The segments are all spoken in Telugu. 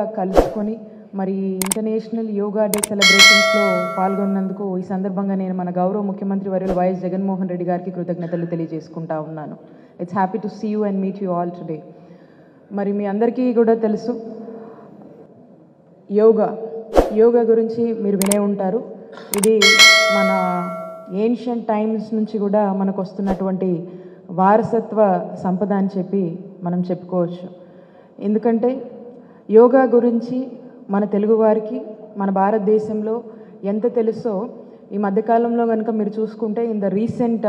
కలుసుకొని మరి ఇంటర్నేషనల్ యోగా డే సెలబ్రేషన్స్లో పాల్గొన్నందుకు ఈ సందర్భంగా నేను మన గౌరవ ముఖ్యమంత్రి వర్యులు వైఎస్ జగన్మోహన్ రెడ్డి గారికి కృతజ్ఞతలు తెలియజేసుకుంటా ఉన్నాను. It's happy to see you and meet you all today మరి మీ అందరికీ కూడా తెలుసు యోగా యోగా గురించి మీరు వినే ఉంటారు. ఇది మన ఏన్షియంట్ టైమ్స్ నుంచి కూడా మనకు వస్తున్నటువంటి వారసత్వ సంపద అని చెప్పి మనం చెప్పుకోవచ్చు. ఎందుకంటే యోగా గురించి మన తెలుగువారికి మన భారతదేశంలో ఎంత తెలుసో ఈ మధ్యకాలంలో కనుక మీరు చూసుకుంటే ఇన్ ద రీసెంట్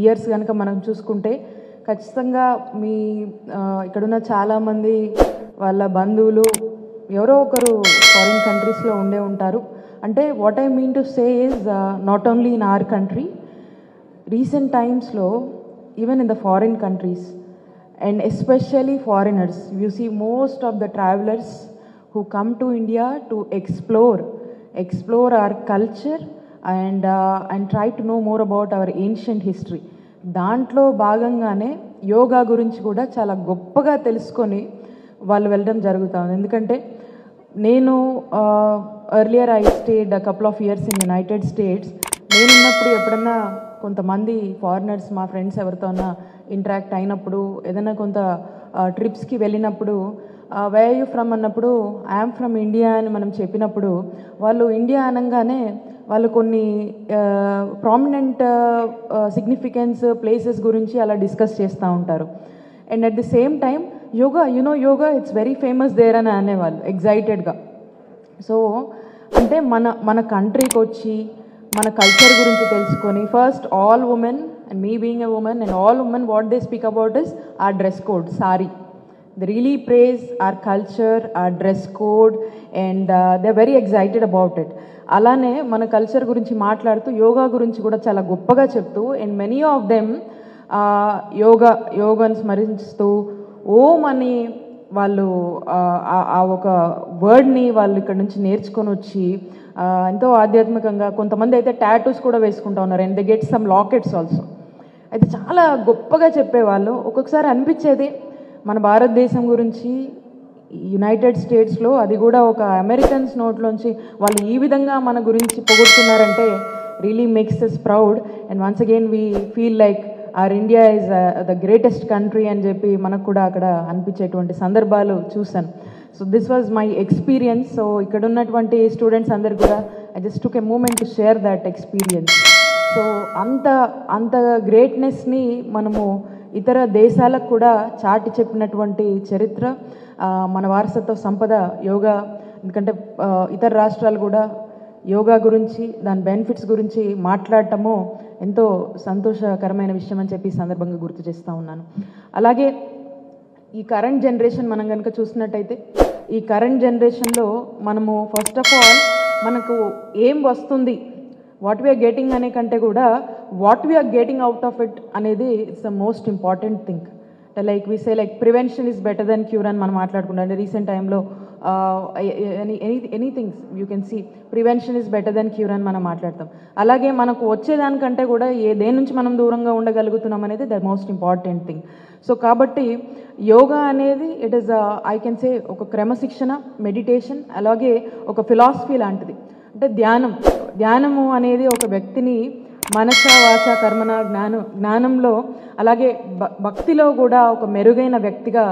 ఇయర్స్ కనుక మనం చూసుకుంటే ఖచ్చితంగా మీ uh, ఇక్కడున్న చాలామంది వాళ్ళ బంధువులు ఎవరో ఒకరు ఫారిన్ కంట్రీస్లో ఉండే ఉంటారు. అంటే what I mean to say is not only in our country recent టైమ్స్లో even in the foreign countries and especially foreigners you see most of the travellers who come to India to explore, explore our culture and, uh, and try to know more about our ancient history. దాంట్లో భాగంగానే యోగా గురించి కూడా చాలా గొప్పగా తెలుసుకొని వాళ్ళు వెళ్ళడం జరుగుతుంది. ఎందుకంటే నేను earlier I stayed couple of years in United States నేనున్నప్పుడు ఎప్పుడన్నా కొంతమంది ఫారినర్స్ మా ఫ్రెండ్స్ ఎవరితోనా ఇంటరాక్ట్ అయినప్పుడు ఏదైనా కొంత ట్రిప్స్కి వెళ్ళినప్పుడు వే యూ ఫ్రమ్ అన్నప్పుడు ఐఎమ్ ఫ్రమ్ ఇండియా అని మనం చెప్పినప్పుడు వాళ్ళు ఇండియా అనగానే వాళ్ళు కొన్ని ప్రామినెంట్ సిగ్నిఫికెన్స్ ప్లేసెస్ గురించి అలా డిస్కస్ చేస్తూ ఉంటారు. And at the same time yoga you know yoga it's very famous there అని అనేవాళ్ళు ఎగ్జైటెడ్గా సో అంటే మన మన కంట్రీకి వచ్చి మన కల్చర్ గురించి తెలుసుకొని first all women and me being a women and all women what they speak about is our dress code sorry they really praise our culture our dress code and they very excited about it అలానే మన కల్చర్ గురించి మాట్లాడుతూ యోగా గురించి కూడా చాలా గొప్పగా చెప్తూ and many of them yoga యోగాను స్మరిస్తూ ఓం అని వాళ్ళు ఆ, ఒక వర్డ్ని వాళ్ళు ఇక్కడ నుంచి నేర్చుకొని వచ్చి ఎంతో ఆధ్యాత్మికంగా కొంతమంది అయితే టాటూస్ కూడా వేసుకుంటా ఉన్నారు. And they get some lockets also అయితే చాలా గొప్పగా చెప్పేవాళ్ళు. ఒక్కొక్కసారి అనిపించేది మన భారతదేశం గురించి యునైటెడ్ స్టేట్స్లో అది కూడా ఒక అమెరికన్స్ నోట్లోంచి వాళ్ళు ఈ విధంగా మన గురించి పొగుడుతున్నారంటే really makes us proud and once again we feel like our India is the greatest country అని చెప్పి మనకు కూడా అక్కడ అనిపించేటువంటి సందర్భాలు చూశాను. So this was my experience so ఇక్కడ ఉన్నటువంటి స్టూడెంట్స్ అందరు కూడా I just took a moment to share that experience so అంత అంత గ్రేట్నెస్ని మనము ఇతర దేశాలకు కూడా చాటి చెప్పినటువంటి చరిత్ర మన వారసత్వ సంపద యోగా ఎందుకంటే ఇతర రాష్ట్రాలు కూడా యోగా గురించి దాని బెనిఫిట్స్ గురించి మాట్లాడటము ఎంతో సంతోషకరమైన విషయం అని చెప్పి సందర్భంగా గుర్తు చేస్తూ ఉన్నాను. అలాగే ఈ కరెంట్ జనరేషన్ మనం కనుక చూసినట్టయితే ఈ కరెంట్ జనరేషన్లో మనము ఫస్ట్ ఆఫ్ ఆల్ మనకు ఏం వస్తుంది? వాట్ వీఆర్ గెటింగ్ అనే కంటే కూడా what we're getting out of it అనేది it's the most important thing like we say like prevention is better than cure అని మనం మాట్లాడుకుంటాం అంటే రీసెంట్ టైంలో any any anythings you can see prevention is better than cure అని మనం మాట్లాడతాం. అలాగే మనకు వచ్చేదానికంటే కూడా ఏ దేని నుంచి మనం దూరంగా ఉండగలుగుతున్నాం అనేది the most important thing so కాబట్టి యోగా అనేది it is I can say ఒక క్రమశిక్షణ మెడిటేషన్ అలాగే ఒక ఫిలాసఫీ లాంటిది. అంటే ధ్యానం. ధ్యానము అనేది ఒక వ్యక్తిని మనస వాచ కర్మన జ్ఞానం జ్ఞానంలో అలాగే భ- భక్తిలో కూడా ఒక మెరుగైన వ్యక్తిగా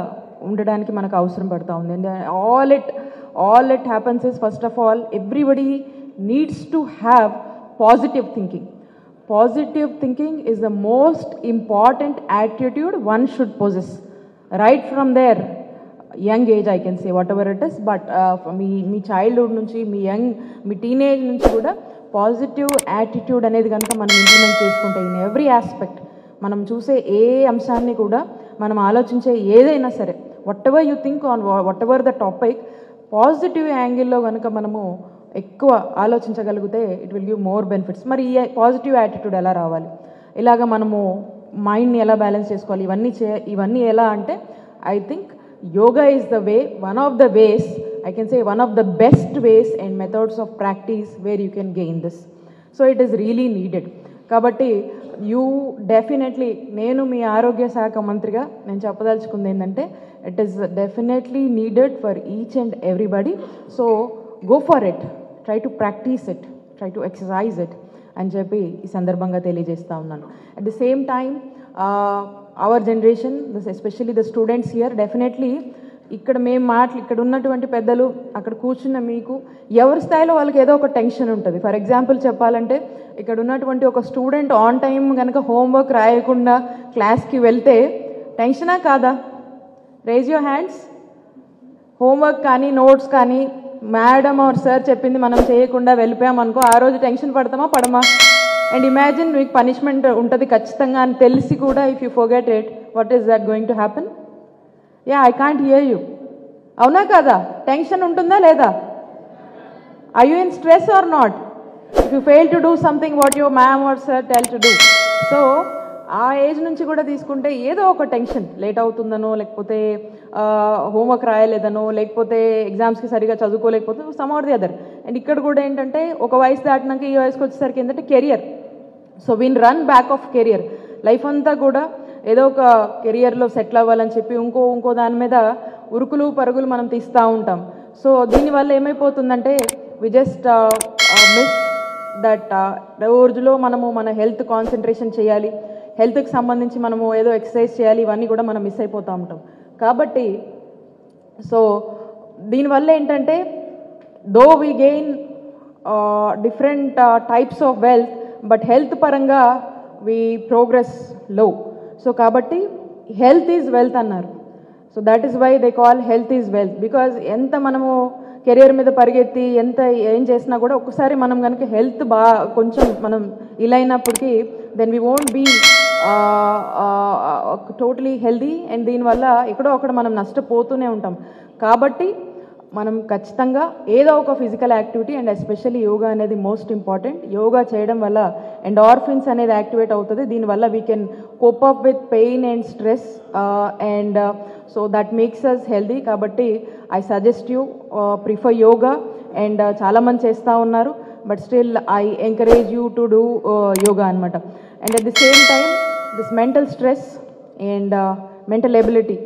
ఉండడానికి మనకు అవసరం పడుతూ ఉంది. And all it all it happens is first of all everybody needs to have positive thinking positive thinking is the most important attitude one should possess right from their young age I can say whatever it is but me me childhood నుంచి మీ యంగ్ మీ టీనేజ్ నుంచి కూడా పాజిటివ్ యాటిట్యూడ్ అనేది కనుక మనం ఇంప్లిమెంట్ చేసుకుంటే ఇన్ ఎవ్రీ ఆస్పెక్ట్ మనం చూసే ఏ అంశాన్ని కూడా మనం ఆలోచించే ఏదైనా సరే whatever you think on whatever the topic positive యాంగిల్లో కనుక మనము ఎక్కువ ఆలోచించగలిగితే it will give more benefits మరి ఈ పాజిటివ్ యాటిట్యూడ్ ఎలా రావాలి? ఇలాగ మనము మైండ్ని ఎలా బ్యాలెన్స్ చేసుకోవాలి? ఇవన్నీ చే ఇవన్నీ ఎలా అంటే I think yoga is the way one of the ways I can say one of the best ways and methods of practice where you can gain this so it is really needed కాబట్టి యూ డెఫినెట్లీ నేను మీ ఆరోగ్య శాఖ మంత్రిగా నేను చెప్పదలుచుకుంది ఏంటంటే it is definitely needed for each and everybody so go for it try to practice it try to exercise it అని చెప్పి ఈ సందర్భంగా తెలియజేస్తూ ఉన్నాను. At the same time our generation especially the students here definitely ఇక్కడ మేము మాటలు ఇక్కడ ఉన్నటువంటి పెద్దలు అక్కడ కూర్చున్న మీకు ఎవరి స్థాయిలో వాళ్ళకి ఏదో ఒక టెన్షన్ ఉంటుంది. ఫర్ ఎగ్జాంపుల్ చెప్పాలంటే ఇక్కడ ఉన్నటువంటి ఒక స్టూడెంట్ ఆన్ టైం కనుక హోంవర్క్ రాయకుండా క్లాస్కి వెళ్తే టెన్షనా కాదా? రేజ్ యువర్ హ్యాండ్స్ హోంవర్క్ కానీ నోట్స్ కానీ మేడం ఆర్ సార్ చెప్పింది మనం చేయకుండా వెళ్ళిపోయాం అనుకో ఆ రోజు టెన్షన్ పడతామా పడమా? అండ్ ఇమాజిన్ మీకు పనిష్మెంట్ ఉంటుంది ఖచ్చితంగా అని తెలిసి కూడా if you forget it what is that going to happen yeah I can't hear you అవునా కదా? టెన్షన్ ఉంటుందా లేదా? I you in stress or not if you fail to do something what your ma'am or sir tell to do so ఆ ఏజ్ నుంచి కూడా తీసుకుంటే ఏదో ఒక టెన్షన్ లేట్ అవుతుందనో లేకపోతే హోంవర్క్ రాయలేదనో లేకపోతే ఎగ్జామ్స్కి సరిగా చదువుకోలేకపోతే some or the other and ఇక్కడ కూడా ఏంటంటే ఒక వయసు దాటినాక ఈ వయసుకి వచ్చేసరికి ఏంటంటే career so when run back of career life అంతా కూడా ఏదో ఒక కెరియర్లో సెటిల్ అవ్వాలని చెప్పి ఇంకో ఇంకో దాని మీద ఉరుకులు పరుగులు మనం తీస్తూ ఉంటాం. సో దీనివల్ల ఏమైపోతుందంటే వి జస్ట్ మిస్ దట్ రోజులో మనము మన హెల్త్ కాన్సన్ట్రేషన్ చేయాలి. హెల్త్కి సంబంధించి మనము ఏదో ఎక్సర్సైజ్ చేయాలి ఇవన్నీ కూడా మనం మిస్ అయిపోతూ ఉంటాం. కాబట్టి సో దీనివల్ల ఏంటంటే though we gain different types of wealth but health పరంగా వి ప్రోగ్రెస్లో సో కాబట్టి హెల్త్ ఈజ్ వెల్త్ అన్నారు. So that is why they call health is wealth because ఎంత మనము కెరియర్ మీద పరిగెత్తి ఎంత ఏం చేసినా కూడా ఒక్కసారి మనం కనుక హెల్త్ బా కొంచెం మనం ఇలా అయినప్పటికీ then we won't be totally healthy and దీనివల్ల ఎక్కడో అక్కడ మనం నష్టపోతూనే ఉంటాం. కాబట్టి మనం ఖచ్చితంగా ఏదో ఒక physical activity and especially yoga అనేది మోస్ట్ ఇంపార్టెంట్ యోగా చేయడం వల్ల అండ్ ఆర్ఫిన్స్ అనేది యాక్టివేట్ అవుతుంది. దీనివల్ల we can cope up with pain and stress and so that makes us healthy కాబట్టి I suggest you prefer yoga and చాలామంది చేస్తూ ఉన్నారు. But still I encourage you to do yoga అనమాట and at the same time this mental stress and mental ability